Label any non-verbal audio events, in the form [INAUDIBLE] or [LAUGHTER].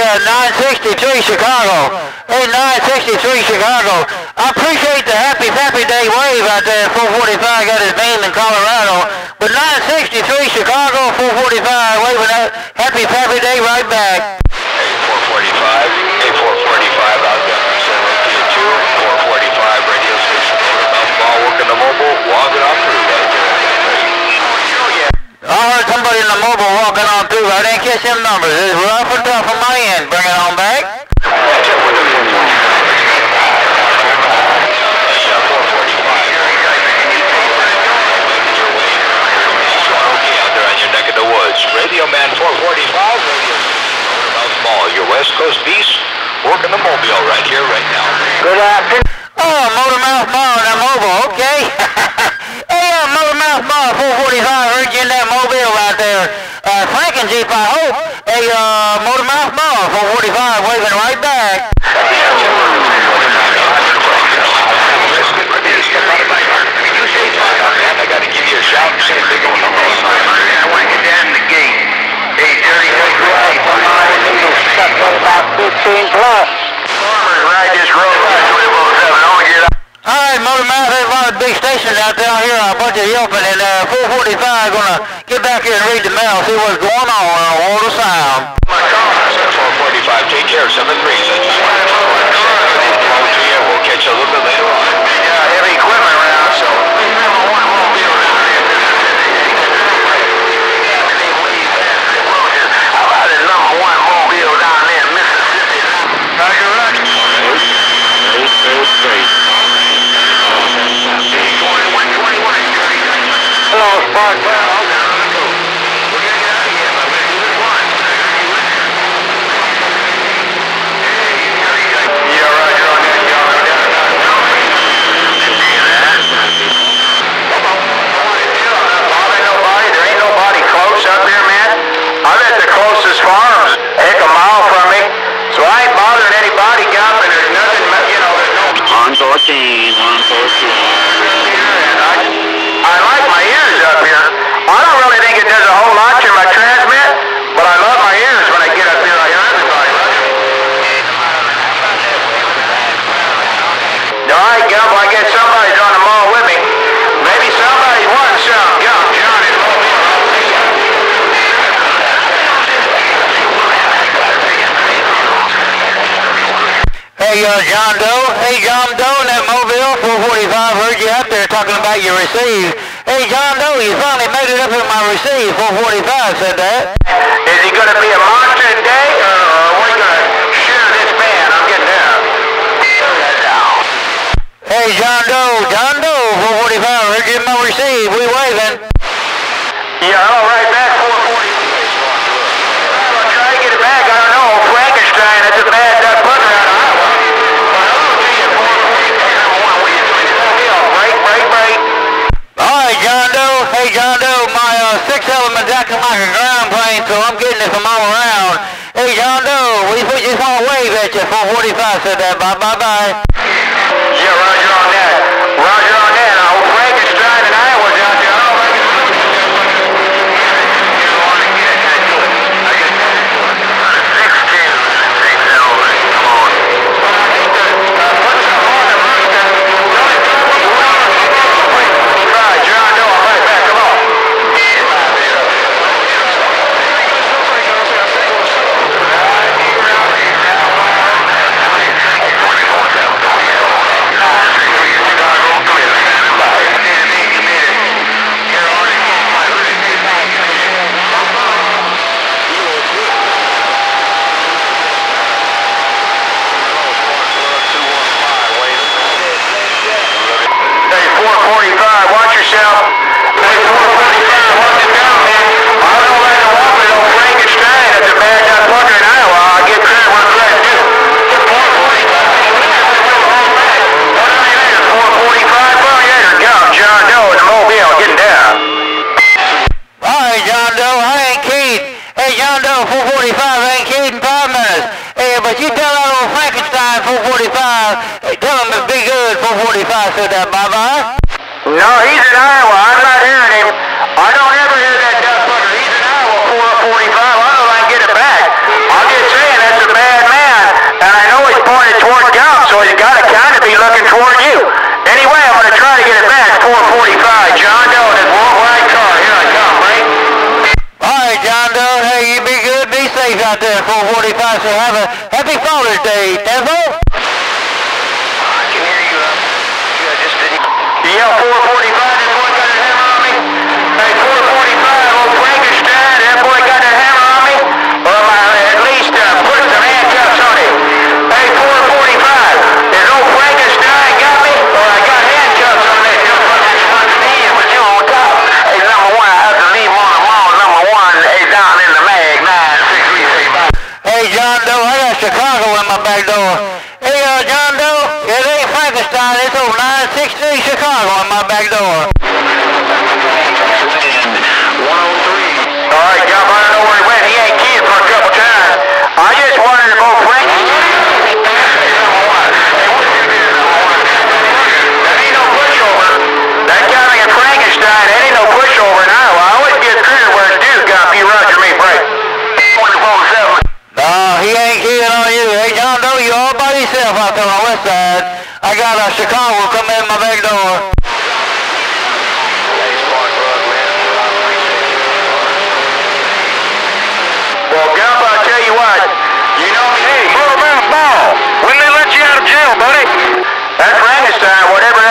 uh, 963 Chicago. Hey, 963 Chicago. I appreciate the happy, happy day wave out there 445 got his name in Colorado. But 963 Chicago, 445 waving that happy, happy day right back. 445, A445 out there, San P2, 445 radio station, Mountain Ball working the mobile, logging on through right there. I heard somebody in the mobile walking on through. I didn't catch them numbers. It's rough and tough on my end. Bring it on back. Check with the 445. Yeah, 445. Okay out there on your neck of the woods. Radio Man 445, radio Mountain Mall, your West Coast beast, working the mobile right here, right now. Good afternoon. Oh, Motor Mouth Bar and mobile. Okay. [LAUGHS] hey, uh, Motor Mouth 445. Heard you in that mobile out there. Uh, Franken Jeep, I hope. Hey, uh, Motor Mouth Bar 445 waving right back. I gotta give you a shout and say a big old number. About 15 plus. All right, Motor Mouth, there's a lot of big stations out there. I hear a bunch of yelping, and uh, 445 gonna get back here and read the mail, see what's going on on of Sound. 445, take care, 7 3. We'll catch a little bit Hello, Spark. farms, a heck of a mile from me. So I ain't bothering anybody galloping. There's nothing, you know, there's no 114, 114. I like my ears up here. I don't really think it does a whole lot to my transmit, but I love my ears when I get up here. I hear everybody. All right, Gump, I guess somebody's on the mall with me. Maybe somebody won some. Gump, John and Hey, uh, John Doe. Hey, John Doe in that Mobile 445. Heard you out there talking about your receive. Hey, John Doe, you finally made it up in my receive. 445 said that. Is he going to be a monster today, or are we going to share this band? I'm getting down. Hey, John Doe. John Doe 445. Heard you in my receive. We waving. Yeah, all right, back 440. I'll try to get it back. I don't know. Frankenstein, that's a bad duck putter out of Iowa. Break, break, break. All right, John Doe. Hey, John Doe. My uh, six element's acting like a ground plane, so I'm getting it from all around. Hey, John Doe. We put just want to wave at you. 445 said that. Bye, bye, bye. 45 said that bye-bye? No, he's in Iowa. I'm not hearing him. I don't ever hear that duck butter. He's in Iowa, 445. I don't know if I can get it back. I'm just saying that's a bad man, and I know he's pointed toward Gump, so he's got to kind of be looking toward you. Anyway, I'm going to try to get it back, 445. John Doe in his worldwide car. Here I come, right? All right, John Doe. Hey, you be good. Be safe out there, 445. So have a happy Father's Day, Devil. Hey, John Doe, I got Chicago in my back door. Hey, uh, John Doe, it ain't Frankenstein, it's old 963 Chicago in my back door. myself out there on the west side. I got a Chicago coming in my back door. That's Randy's time, whatever